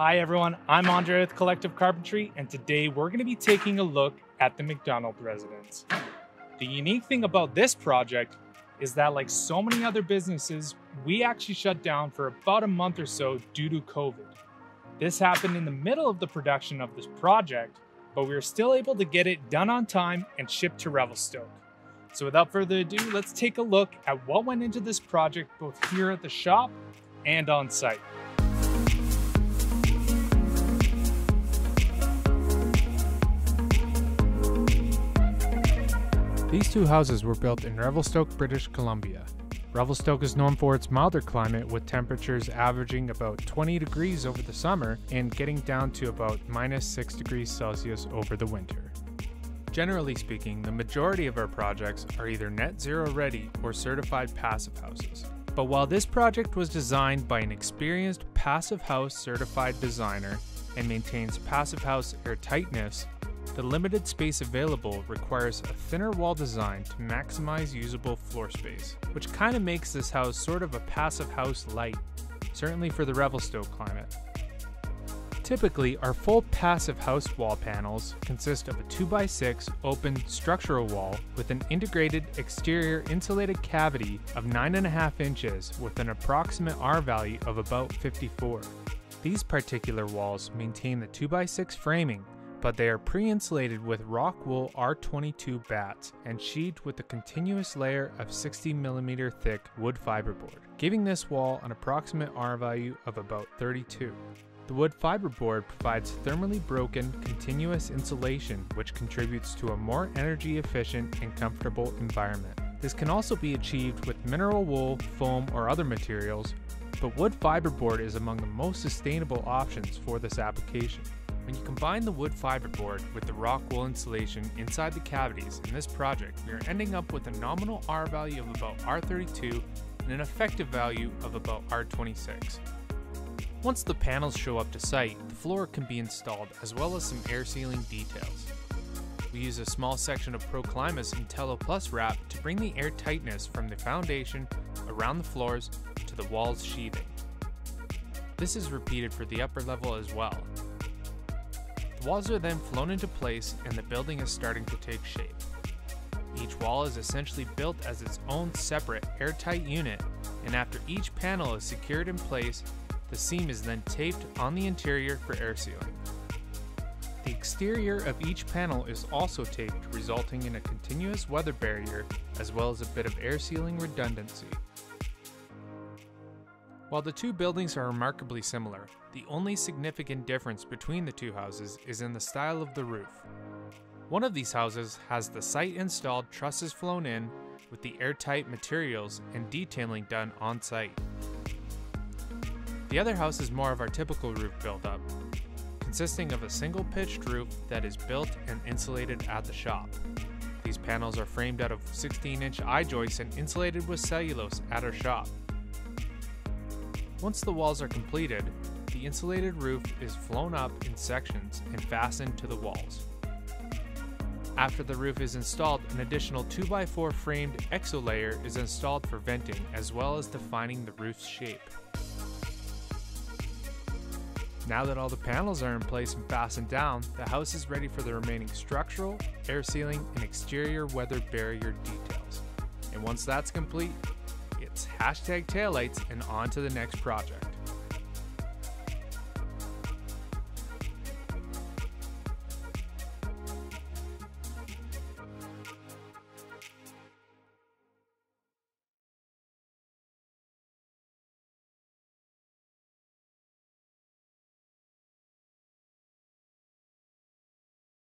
Hi everyone, I'm Andre with Collective Carpentry, and today we're going to be taking a look at the McDonald residence. The unique thing about this project is that like so many other businesses, we actually shut down for about a month or so due to COVID. This happened in the middle of the production of this project, but we were still able to get it done on time and shipped to Revelstoke. So without further ado, let's take a look at what went into this project both here at the shop and on site. These two houses were built in Revelstoke, British Columbia. Revelstoke is known for its milder climate with temperatures averaging about 20 degrees over the summer and getting down to about minus 6 degrees Celsius over the winter. Generally speaking, the majority of our projects are either net zero ready or certified passive houses. But while this project was designed by an experienced passive house certified designer and maintains passive house airtightness, the limited space available requires a thinner wall design to maximize usable floor space, which kind of makes this house sort of a passive house light, certainly for the Revelstoke climate. Typically, our full passive house wall panels consist of a 2x6 open structural wall with an integrated exterior insulated cavity of 9.5 inches with an approximate R value of about 54. These particular walls maintain the 2x6 framing but they are pre-insulated with rock wool R22 bats and sheathed with a continuous layer of 60mm thick wood fiberboard, giving this wall an approximate R value of about 32. The wood fiberboard provides thermally broken, continuous insulation which contributes to a more energy efficient and comfortable environment. This can also be achieved with mineral wool, foam, or other materials, but wood fiberboard is among the most sustainable options for this application. When you combine the wood fiberboard with the rock wool insulation inside the cavities in this project, we are ending up with a nominal R value of about R32 and an effective value of about R26. Once the panels show up to site, the floor can be installed as well as some air sealing details. We use a small section of Pro Clima's Intello Plus wrap to bring the air tightness from the foundation around the floors to the walls sheathing. This is repeated for the upper level as well, walls are then flown into place and the building is starting to take shape. Each wall is essentially built as its own separate airtight unit, and after each panel is secured in place, the seam is then taped on the interior for air sealing. The exterior of each panel is also taped, resulting in a continuous weather barrier as well as a bit of air sealing redundancy. While the two buildings are remarkably similar, the only significant difference between the two houses is in the style of the roof. One of these houses has the site installed trusses flown in with the airtight materials and detailing done on site. The other house is more of our typical roof build-up, consisting of a single pitched roof that is built and insulated at the shop. These panels are framed out of 16 inch I-joists and insulated with cellulose at our shop. Once the walls are completed, the insulated roof is flown up in sections and fastened to the walls. After the roof is installed, an additional 2x4 framed exo layer is installed for venting as well as defining the roof's shape. Now that all the panels are in place and fastened down, the house is ready for the remaining structural, air sealing, and exterior weather barrier details. And once that's complete, it's hashtag taillights and on to the next project.